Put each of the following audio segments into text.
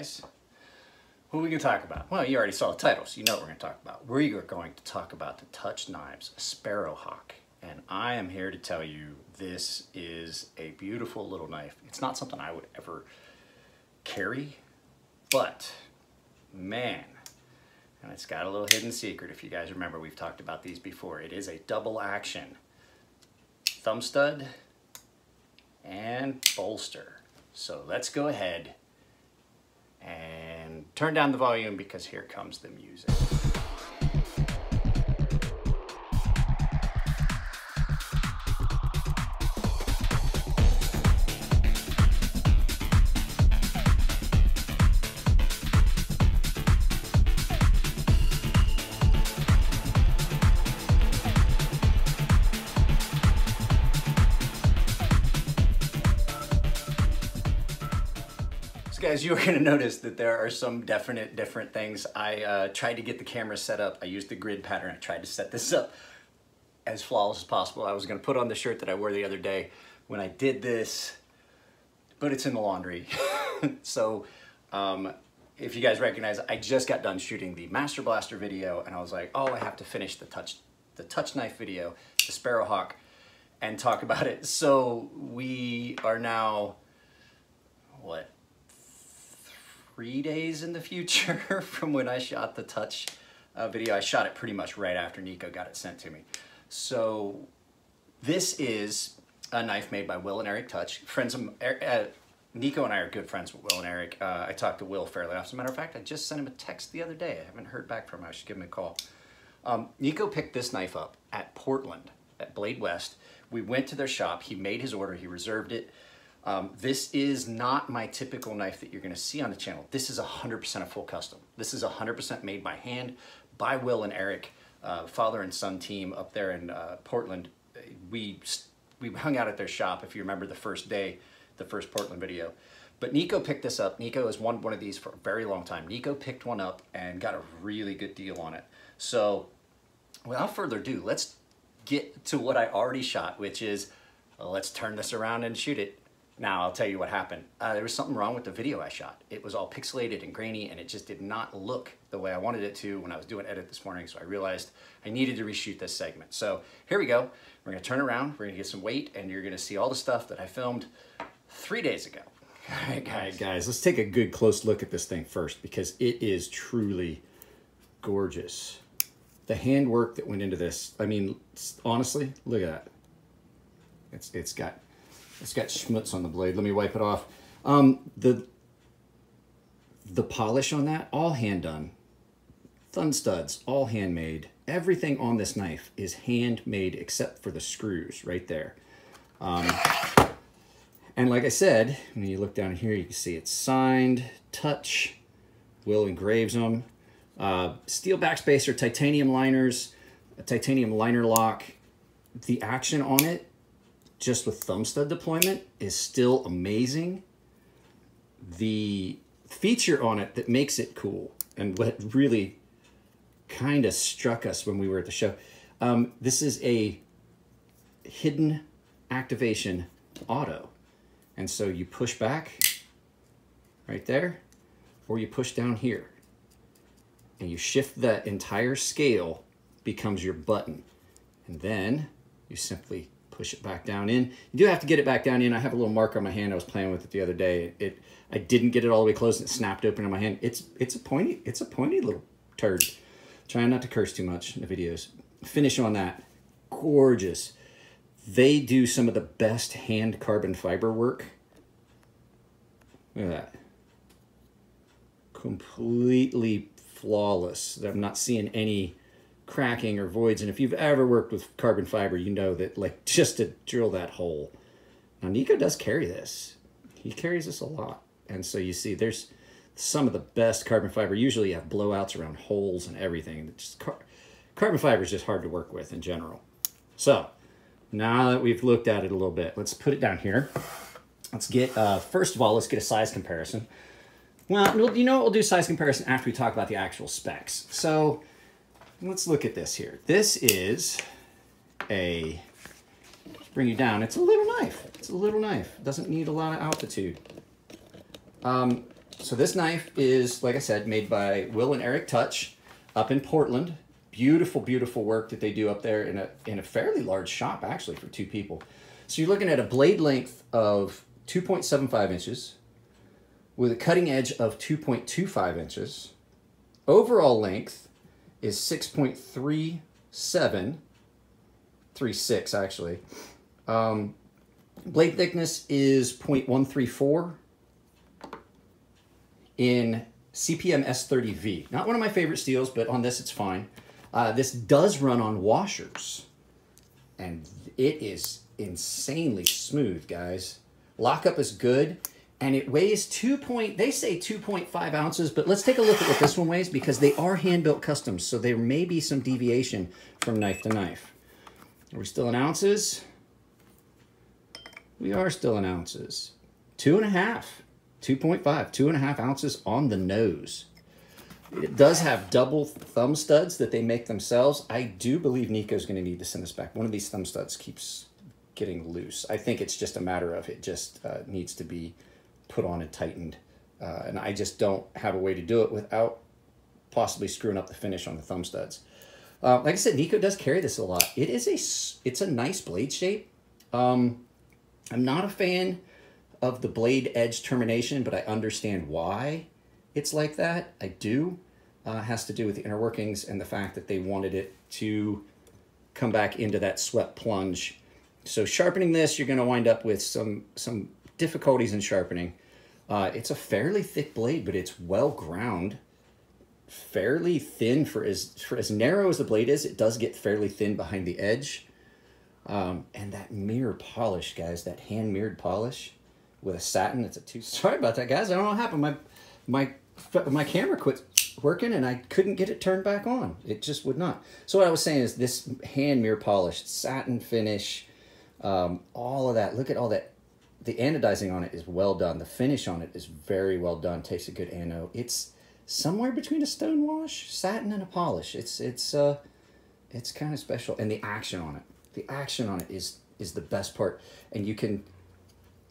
Guys, what are we going to talk about? Well, you already saw the title, so you know what we're going to talk about. We are going to talk about the Tuch Knives Sparrowhawk. And I am here to tell you this is a beautiful little knife. It's not something I would ever carry, but man, and it's got a little hidden secret. If you guys remember, we've talked about these before. It is a double action thumb stud and bolster. So let's go ahead and turn down the volume because here comes the music. Guys, you are to notice that there are some definite different things. I uh, tried to get the camera set up. I used the grid pattern. I tried to set this up as flawless as possible. I was going to put on the shirt that I wore the other day when I did this, but it's in the laundry. so um, if you guys recognize, I just got done shooting the Master Blaster video and I was like, oh, I have to finish the Tuch, the Tuch knife video, the Sparrowhawk, and talk about it. So we are now, what, three days in the future from when I shot the Tuch uh, video. I shot it pretty much right after Nico got it sent to me. So this is a knife made by Will and Eric Tuch. Friends of, uh, Nico and I are good friends with Will and Eric. Uh, I talk to Will fairly often. As a matter of fact, I just sent him a text the other day. I haven't heard back from him. I should give him a call. Um, Nico picked this knife up at Portland at Blade West. We went to their shop. He made his order. He reserved it. Um, this is not my typical knife that you're going to see on the channel. This is 100% a full custom. This is 100% made by hand by Will and Eric, uh, father and son team up there in uh, Portland. We, we hung out at their shop, if you remember the first day, the first Portland video. But Nico picked this up. Nico has won one of these for a very long time. Nico picked one up and got a really good deal on it. So without further ado, let's get to what I already shot, which is let's turn this around and shoot it. Now, I'll tell you what happened. Uh, there was something wrong with the video I shot. It was all pixelated and grainy, and it just did not look the way I wanted it to when I was doing edit this morning, so I realized I needed to reshoot this segment. So here we go. We're gonna turn around, we're gonna get some weight, and you're gonna see all the stuff that I filmed three days ago. All right, guys. All right, guys, let's take a good close look at this thing first, because it is truly gorgeous. The handwork that went into this, I mean, honestly, look at that. It's, it's got it's got schmutz on the blade. Let me wipe it off. Um, the the polish on that, all hand done. Thumb studs, all handmade. Everything on this knife is handmade except for the screws right there. Um, and like I said, when you look down here, you can see it's signed, Tuch, Will engraves them. Uh, steel backspacer, titanium liners, a titanium liner lock. The action on it just with thumb stud deployment is still amazing. The feature on it that makes it cool and what really kind of struck us when we were at the show, um, this is a hidden activation auto. And so you push back right there, or you push down here. And you shift that entire scale becomes your button. And then you simply push it back down in. You do have to get it back down in. I have a little mark on my hand. I was playing with it the other day. It I didn't get it all the way closed and it snapped open in my hand. It's it's a pointy it's a pointy little turd. Trying not to curse too much in the videos. Finish on that. Gorgeous. They do some of the best hand carbon fiber work. Look at that. Completely flawless. I'm not seeing any cracking or voids. And if you've ever worked with carbon fiber, you know that like just to drill that hole. Now Nico does carry this. He carries this a lot. And so you see there's some of the best carbon fiber. Usually you have blowouts around holes and everything. Just car carbon fiber is just hard to work with in general. So now that we've looked at it a little bit, let's put it down here. Let's get, uh, first of all, let's get a size comparison. Well, you know, what? we'll do size comparison after we talk about the actual specs. So let's look at this here. This is a, bring you down, it's a little knife. It's a little knife. Doesn't need a lot of altitude. Um, So this knife is, like I said, made by Will and Eric Tuch up in Portland. Beautiful, beautiful work that they do up there in a in a fairly large shop actually for two people. So you're looking at a blade length of 2.75 inches with a cutting edge of 2.25 inches. Overall length is 6.37, 36 actually. Um, blade thickness is 0.134 in CPM S30V. Not one of my favorite steels, but on this it's fine. Uh, this does run on washers, and it is insanely smooth, guys. Lockup is good, and it weighs 2 point, they say 2.5 ounces, but let's take a look at what this one weighs because they are hand-built customs, so there may be some deviation from knife to knife. Are we still in ounces? We are still in ounces. Two and a half, 2.5, two and a half ounces on the nose. It does have double thumb studs that they make themselves. I do believe Nico's going to need to send this back. One of these thumb studs keeps getting loose. I think it's just a matter of it just uh, needs to be put on and tightened. Uh, and I just don't have a way to do it without possibly screwing up the finish on the thumb studs. Uh, like I said, Nico does carry this a lot. It is a, it's a nice blade shape. Um, I'm not a fan of the blade edge termination, but I understand why it's like that. I do. Uh, has to do with the inner workings and the fact that they wanted it to come back into that swept plunge. So sharpening this, you're going to wind up with some some difficulties in sharpening. Uh, it's a fairly thick blade, but it's well ground, fairly thin for as for as narrow as the blade is. It does get fairly thin behind the edge. Um, and that mirror polish, guys, that hand mirrored polish with a satin. It's a two. Sorry about that, guys. I don't know what happened. My my my camera quit working and I couldn't get it turned back on. It just would not. So what I was saying is this hand mirror polished satin finish, um, all of that. Look at all that. The anodizing on it is well done. The finish on it is very well done. Takes a good ano. It's somewhere between a stone wash, satin, and a polish. It's it's uh, it's kind of special. And the action on it, the action on it is is the best part. And you can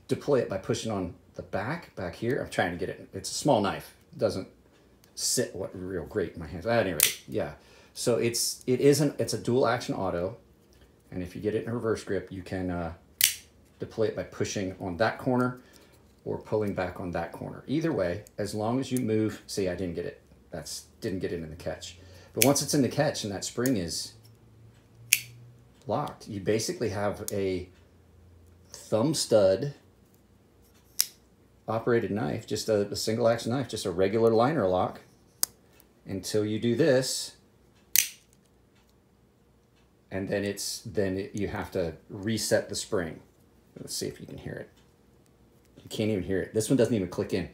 deploy it by pushing on the back, back here. I'm trying to get it. It's a small knife. It doesn't sit what real great in my hands. At any rate, yeah. So it's it isn't it's a dual action auto, and if you get it in reverse grip, you can uh, deploy it by pushing on that corner or pulling back on that corner. Either way, as long as you move. See, I didn't get it. That's didn't get it in the catch. But once it's in the catch and that spring is locked, you basically have a thumb stud operated knife, just a, a single action knife, just a regular liner lock until you do this. And then it's then it, you have to reset the spring. Let's see if you can hear it. You can't even hear it. This one doesn't even click in.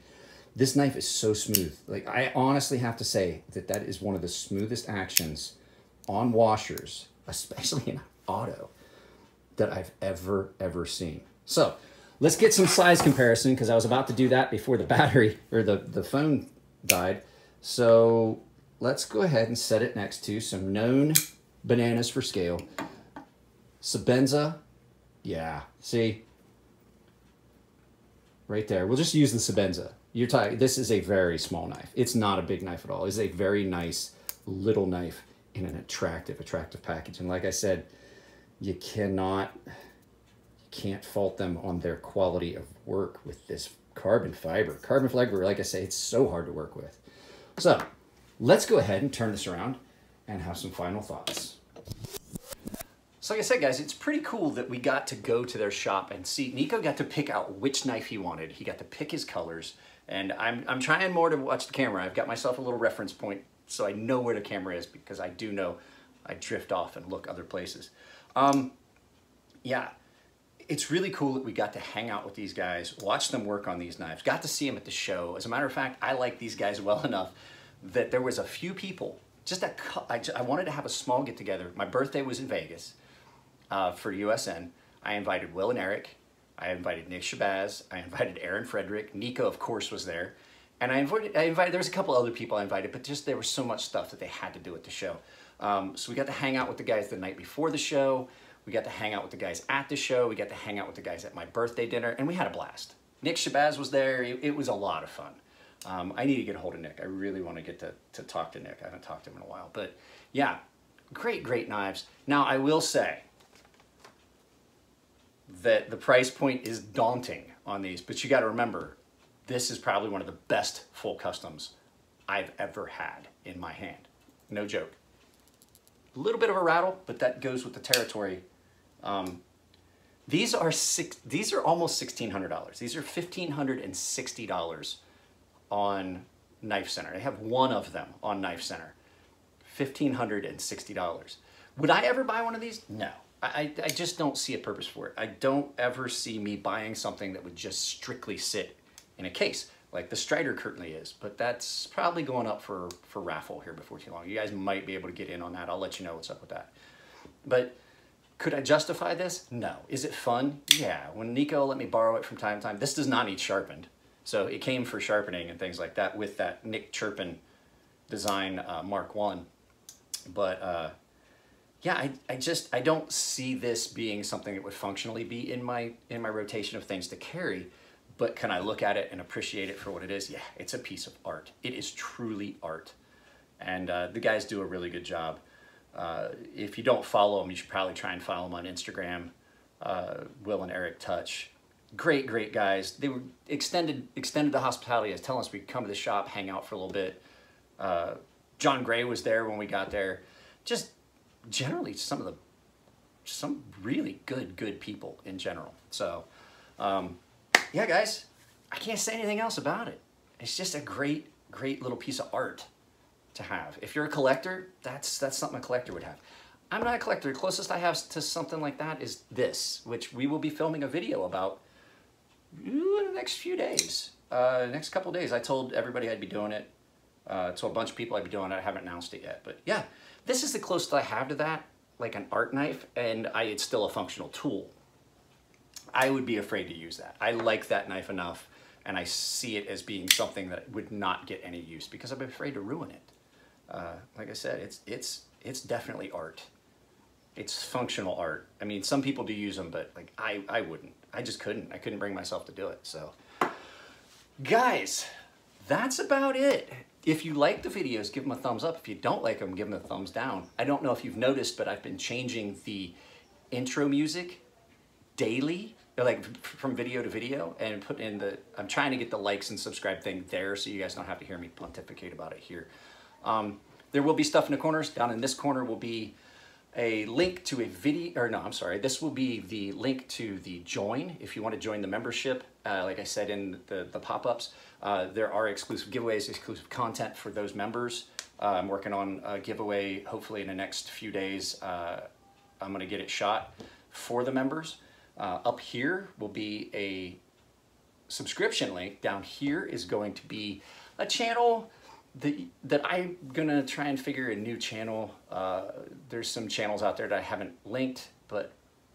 This knife is so smooth. Like I honestly have to say that that is one of the smoothest actions on washers, especially in auto, that I've ever, ever seen. So Let's get some size comparison because I was about to do that before the battery or the, the phone died. So let's go ahead and set it next to some known bananas for scale. Sebenza, yeah, see? Right there. We'll just use the Sebenza. You're talking, this is a very small knife. It's not a big knife at all. It's a very nice little knife in an attractive, attractive package. And like I said, you cannot you can't fault them on their quality of work with this carbon fiber. Carbon fiber, like I say, it's so hard to work with. So let's go ahead and turn this around and have some final thoughts. So like I said, guys, it's pretty cool that we got to go to their shop and see. Nico got to pick out which knife he wanted. He got to pick his colors. And I'm, I'm trying more to watch the camera. I've got myself a little reference point so I know where the camera is because I do know I drift off and look other places. Um, yeah, it's really cool that we got to hang out with these guys, watch them work on these knives, got to see them at the show. As a matter of fact, I like these guys well enough that there was a few people, just a, I, I wanted to have a small get together. My birthday was in Vegas uh, for USN. I invited Will and Eric. I invited Nick Shabazz. I invited Aaron Frederick. Nico, of course, was there. And I invited, I invited, there was a couple other people I invited, but just there was so much stuff that they had to do at the show. Um, so we got to hang out with the guys the night before the show. We got to hang out with the guys at the show. We got to hang out with the guys at my birthday dinner, and we had a blast. Nick Shabazz was there. It, was a lot of fun. Um, I need to get a hold of Nick. I really want to get to, to talk to Nick. I haven't talked to him in a while. But yeah, great, great knives. Now, I will say that the price point is daunting on these, but you gotta remember, this is probably one of the best full customs I've ever had in my hand. No joke. A little bit of a rattle, but that goes with the territory. Um, these are six, these are almost $1,600. These are $1,560 on Knife Center. They have one of them on Knife Center. $1,560. Would I ever buy one of these? No. I, I just don't see a purpose for it. I don't ever see me buying something that would just strictly sit in a case like the Strider currently is, but that's probably going up for, for raffle here before too long. You guys might be able to get in on that. I'll let you know what's up with that. But could I justify this? No. Is it fun? Yeah. When Nico let me borrow it from time to time, this does not need sharpened. So it came for sharpening and things like that with that Nick Chirpin design uh, Mark 1. But uh, yeah, I, I just, I don't see this being something that would functionally be in my, in my rotation of things to carry. But can I look at it and appreciate it for what it is? Yeah, it's a piece of art. It is truly art. And uh, the guys do a really good job. Uh, if you don't follow them, you should probably try and follow them on Instagram. Uh, Will and Eric Tuch, great, great guys. They were extended extended the hospitality as telling us we could come to the shop, hang out for a little bit. Uh, John Gray was there when we got there. Just generally some of the some really good good people in general. So um, yeah, guys, I can't say anything else about it. It's just a great great little piece of art to have. If you're a collector, that's that's something a collector would have. I'm not a collector. The closest I have to something like that is this, which we will be filming a video about in the next few days. Uh, next couple days. I told everybody I'd be doing it. Uh, told a bunch of people I'd be doing it. I haven't announced it yet. But yeah, this is the closest I have to that, like an art knife, and I, it's still a functional tool. I would be afraid to use that. I like that knife enough, and I see it as being something that would not get any use because I'm afraid to ruin it. Uh, like I said, it's it's it's definitely art. It's functional art. I mean, some people do use them, but like I I wouldn't. I just couldn't. I couldn't bring myself to do it. So, guys, that's about it. If you like the videos, give them a thumbs up. If you don't like them, give them a thumbs down. I don't know if you've noticed, but I've been changing the intro music daily, like from video to video, and put in the. I'm trying to get the likes and subscribe thing there, so you guys don't have to hear me pontificate about it here. Um, there will be stuff in the corners. Down in this corner will be a link to a video, or no, I'm sorry, this will be the link to the join. If you want to join the membership, uh, like I said in the, the pop-ups, uh, there are exclusive giveaways, exclusive content for those members. Uh, I'm working on a giveaway, hopefully in the next few days. Uh, I'm going to get it shot for the members. Uh, up here will be a subscription link. Down here is going to be a channel the, that I'm gonna try and figure a new channel. Uh, there's some channels out there that I haven't linked, but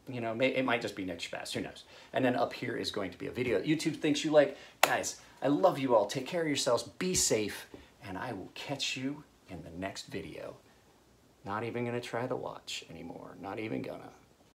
you know, may, it might just be Nick Shabazz, who knows. And then up here is going to be a video that YouTube thinks you like. Guys, I love you all. Take care of yourselves, be safe, and I will catch you in the next video. Not even gonna try the watch anymore, not even gonna.